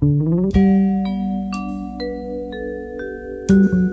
thank mm-hmm. you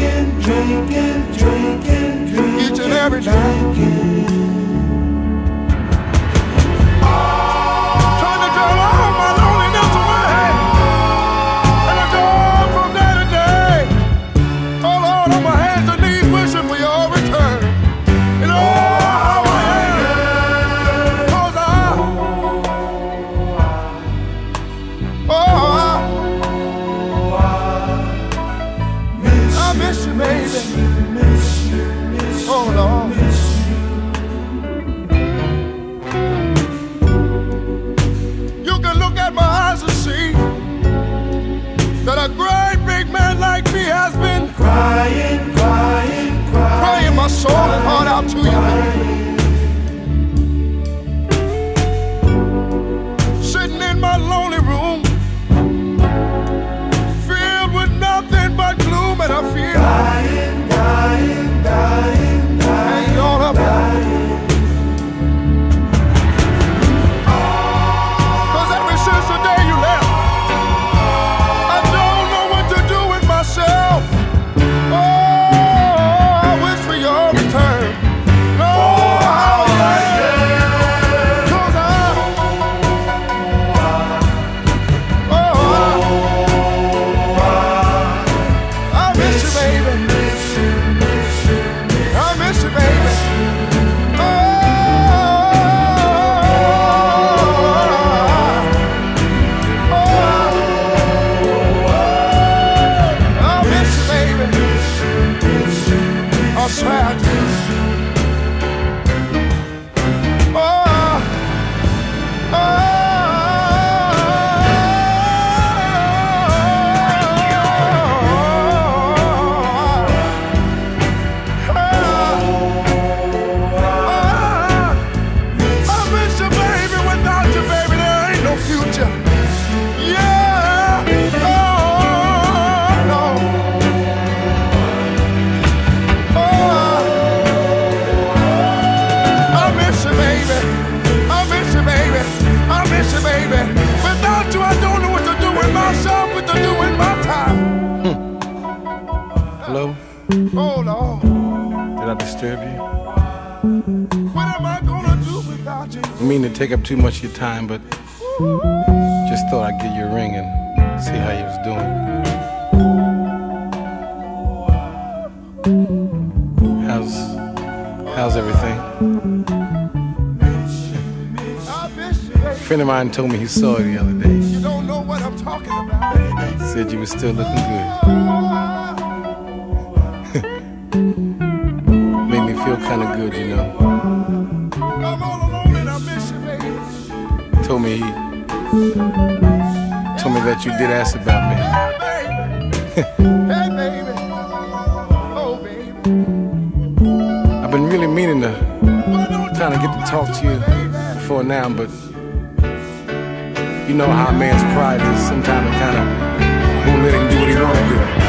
Drinking, drinking, drinking, drinking. night. Baby. I miss you, baby. I miss you, baby. Without you, I don't know what to do with myself, what to do with my time. Hmm. Hello? Oh, Lord. Did I disturb you? What am I gonna do without you? I mean to take up too much of your time, but just thought I'd give you a ring and see how you was doing. How's how's everything? Friend of mine told me he saw you the other day. You don't know what I'm talking about. Said you were still looking good. Made me feel kind of good, you know. I'm all alone and I miss you, baby. Told me he told me that you did ask about me. Hey, baby. Oh, baby. I've been really meaning to kind of get to talk to you before now, but you know how a man's pride is. Sometimes it kind of won't let him do what he want to do.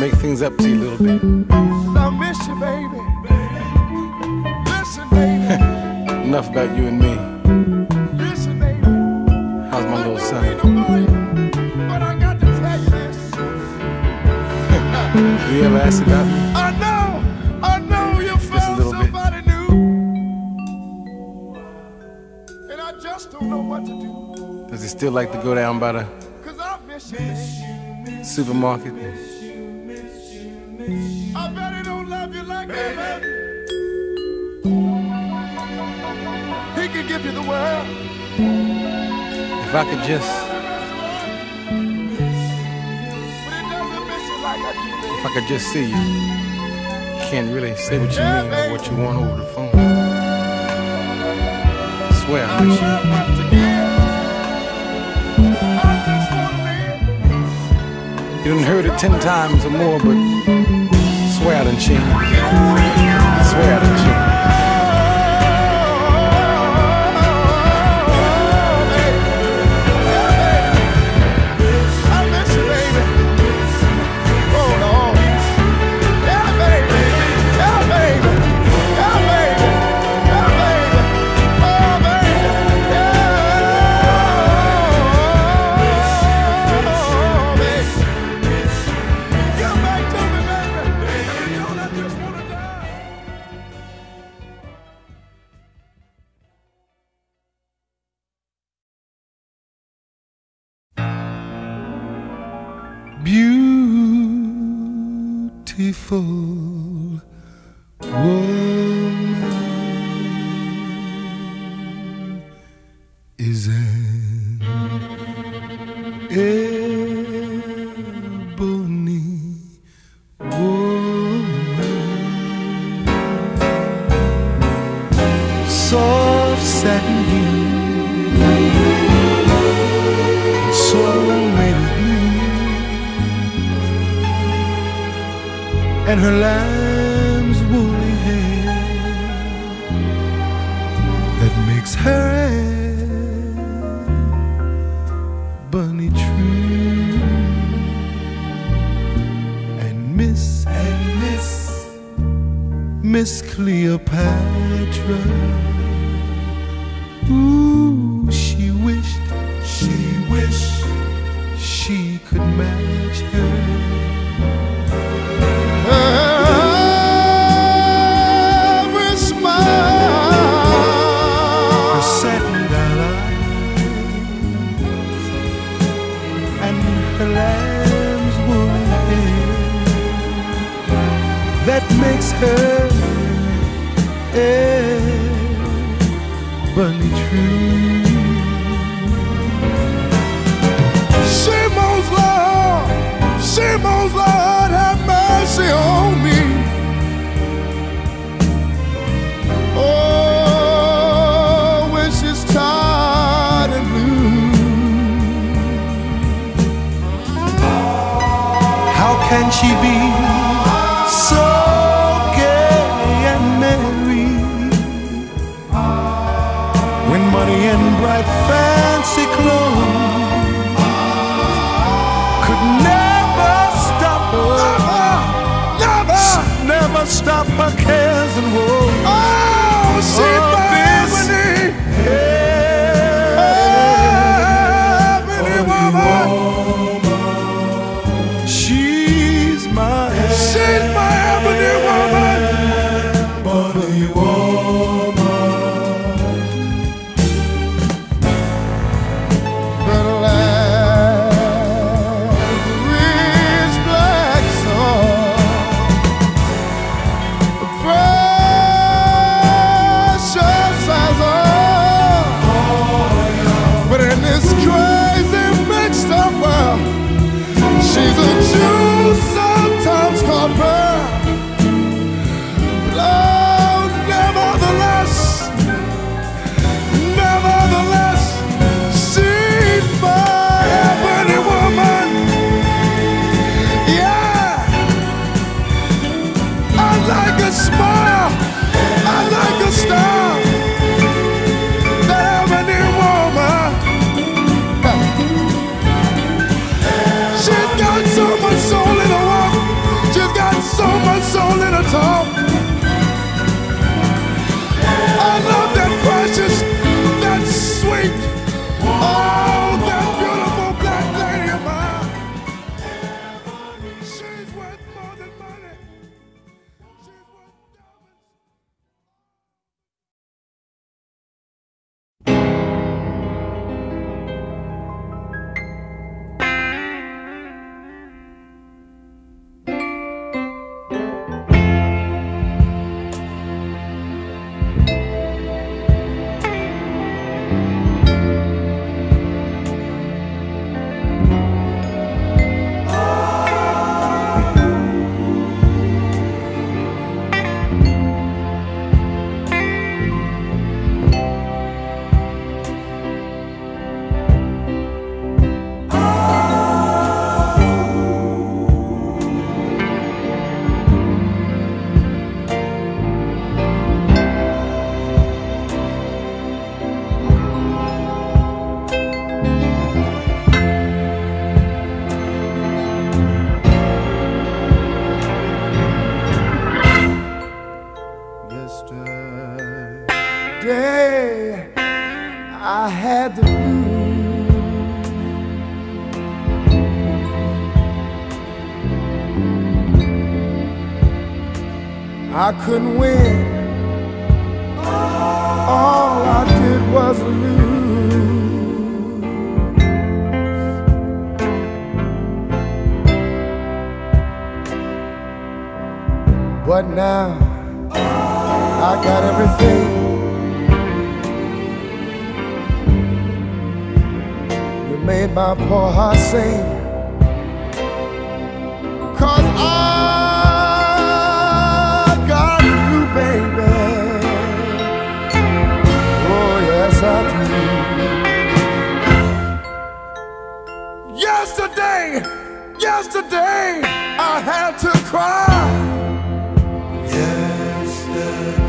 make things up to you a little bit. I miss you, baby. Listen, baby. Enough about you and me. Listen, baby. How's my I little son? You, but I got to tell you this. Do you ever ask about me? Know, I know you found somebody new. And I just don't know what to do. Does he still like to go down by the supermarket? If I could just. If I could just see you. Can't really say what you mean or what you want over the phone. I swear I miss you. You done heard it ten times or more, but I swear I done changed. I swear I done changed. faithful. Cleopatra. can she be so gay and merry when money and bright fancy clothes could never stop her? Never, never, stop her cares and woes. Oh, she. Oh, I couldn't win. Yesterday I had to cry.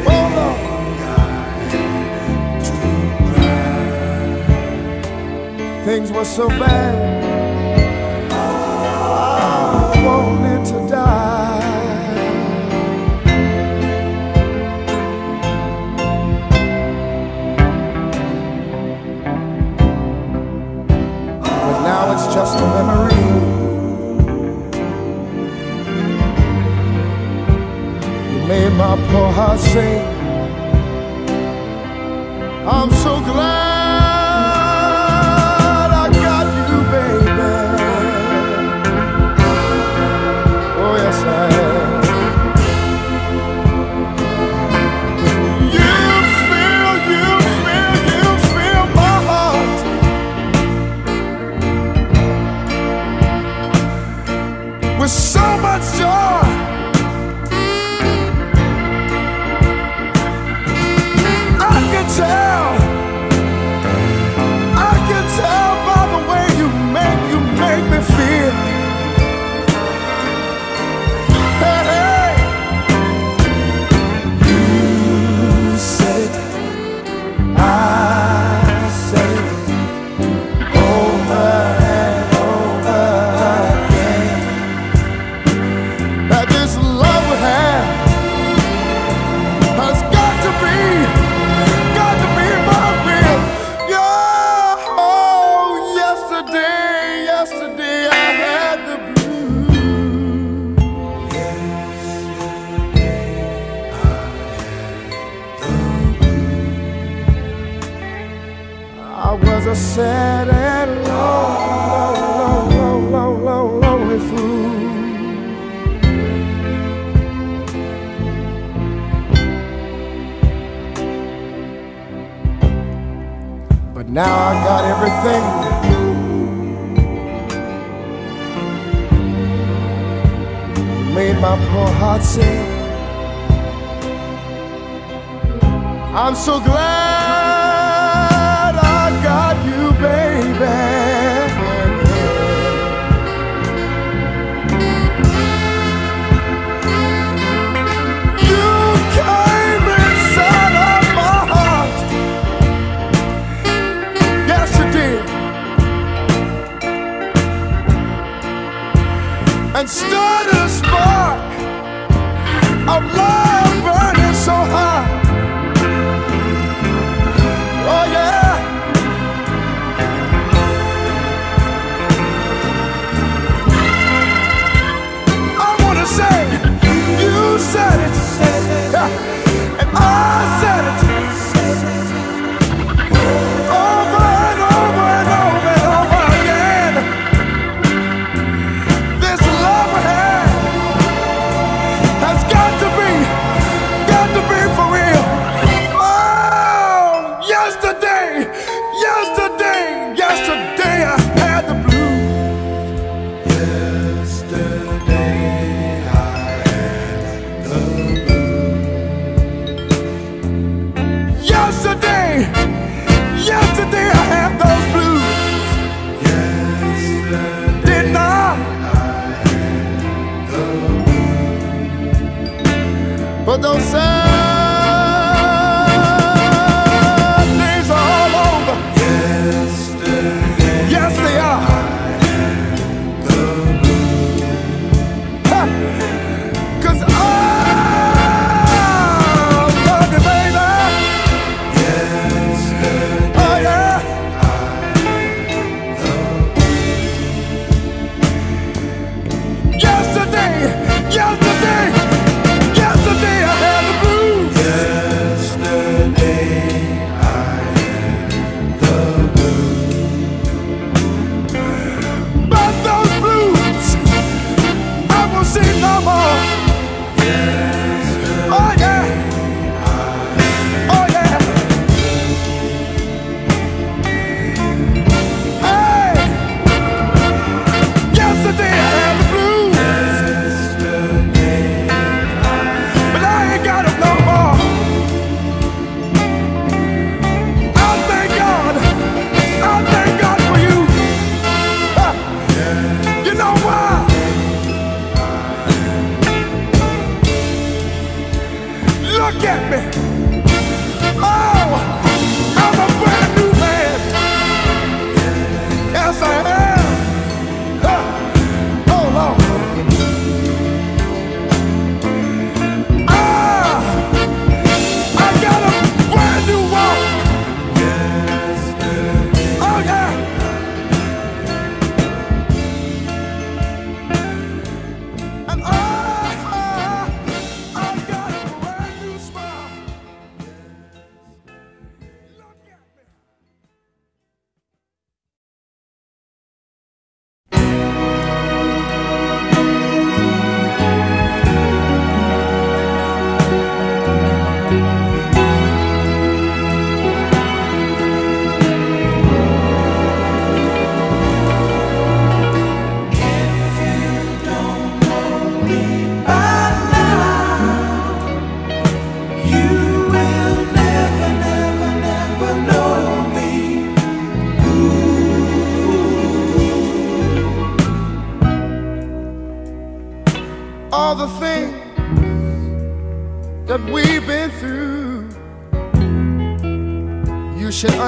Oh, Lord. Things were so bad. I wanted to die. But now it's just a memory. my poor heart sing. I'm so glad. Now I got everything. Made my poor heart sing. I'm so glad. of love.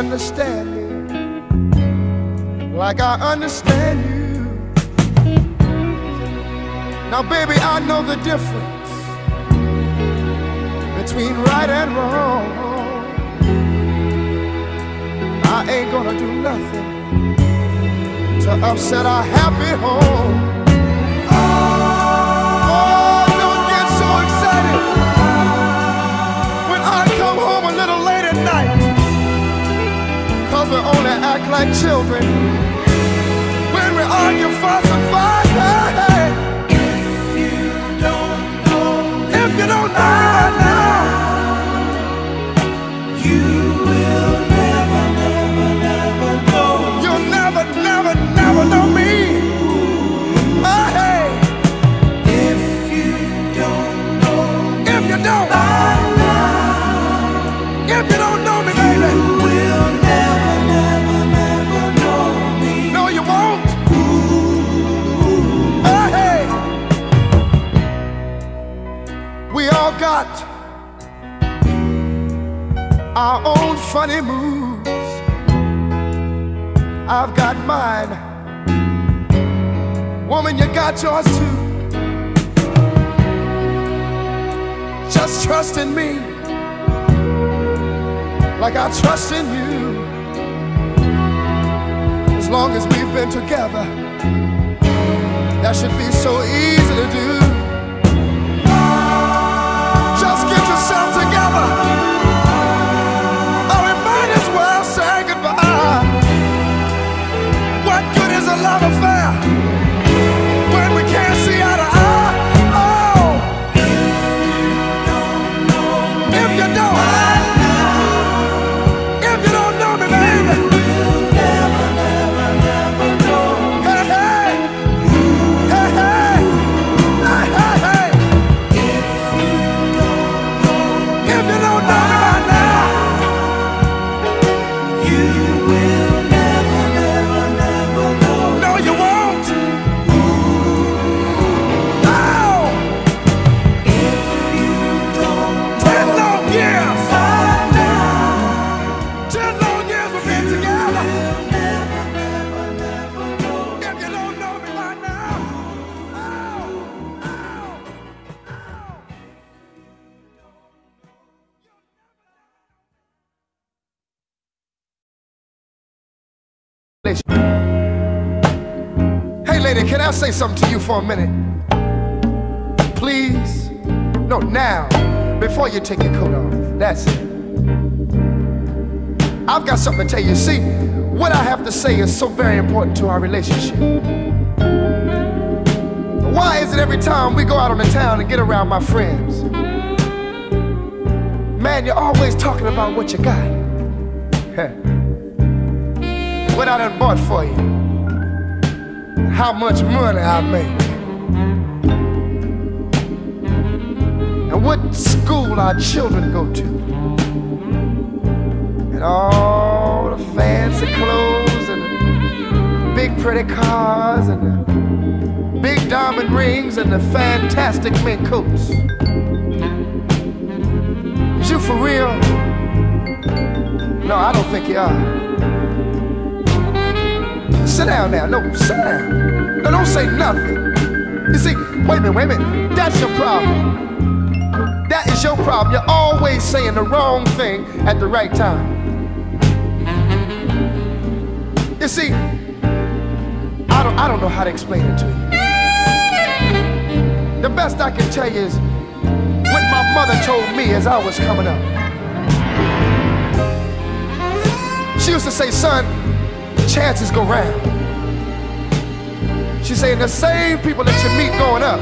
understand me like I understand you. Now, baby, I know the difference between right and wrong. I ain't gonna do nothing to upset our happy home. only act like children. When we argue, for and fight. If you don't know, if you don't know, funny moves. I've got mine. Woman, you got yours too. Just trust in me like I trust in you. As long as we've been together, that should be so easy to do. Hey, lady, can I say something to you for a minute? Please? No, now, before you take your coat off. That's it. I've got something to tell you. See, what I have to say is so very important to our relationship. Why is it every time we go out on the town and get around my friends? Man, you're always talking about what you got. What I done bought for you. How much money I make. And what school our children go to. And all the fancy clothes and the big pretty cars and the big diamond rings and the fantastic mink coats. Is you for real? No, I don't think you are. Sit down now. No, sit down. No, don't say nothing. You see, wait a minute, wait a minute. That's your problem. That is your problem. You're always saying the wrong thing at the right time. You see, I don't, I don't know how to explain it to you. The best I can tell you is what my mother told me as I was coming up. She used to say, son, chances go round. She saying the same people that you meet going up,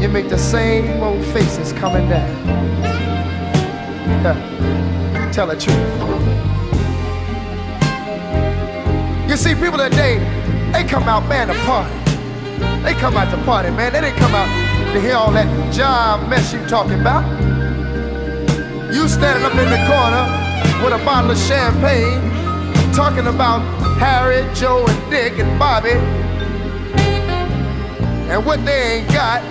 you make the same old faces coming down. Tell the truth. You see, people that today, they come out, man, to party. They come out to party, man. They didn't come out to hear all that job mess you talking about. You standing up in the corner with a bottle of champagne, talking about Harry, Joe, and Dick, and Bobby, and what they ain't got.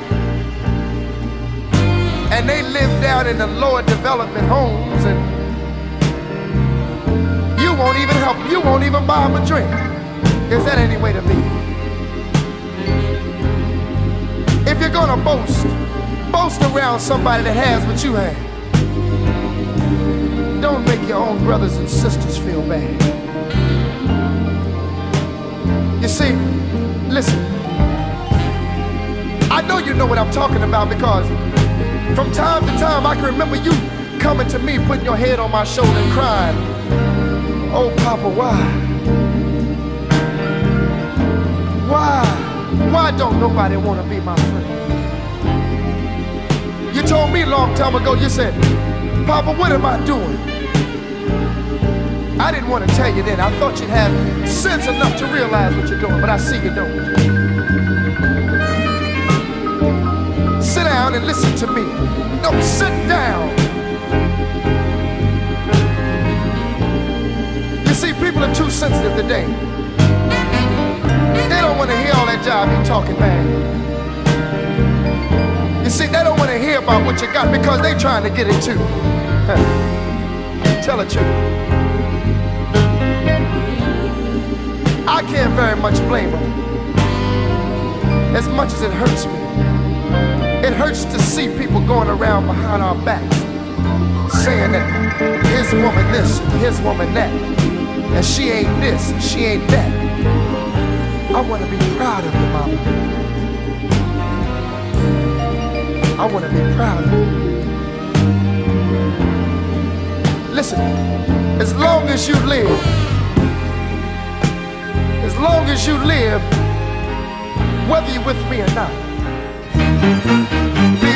And they live down in the lower development homes, and you won't even help, you won't even buy them a drink. Is that any way to be? If you're gonna boast, boast around somebody that has what you have. Don't make your own brothers and sisters feel bad. See, listen. I know you know what I'm talking about because from time to time I can remember you coming to me, putting your head on my shoulder and crying. Oh, Papa, why? Why? Why don't nobody want to be my friend? You told me a long time ago, you said, Papa, what am I doing? I didn't want to tell you that. I thought you'd have sense enough to realize what you're doing, but I see you don't. Sit down and listen to me. No, sit down. You see, people are too sensitive today. They don't want to hear all that job you talking bad. You see, they don't want to hear about what you got because they're trying to get it too. Tell the truth. I can't very much blame them. As much as it hurts me. It hurts to see people going around behind our backs saying that his woman this, his woman that, and she ain't this, she ain't that. I want to be proud of you, mama. I want to be proud of you. Listen, as long as you live, as long as you live, whether you're with me or not, be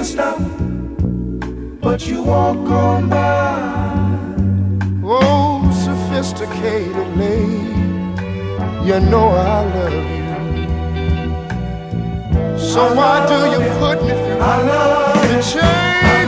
to stop, but you walk on by. Oh, sophisticated lady, you know I love you. So why do you, you put me through I love the chain?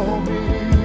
for me.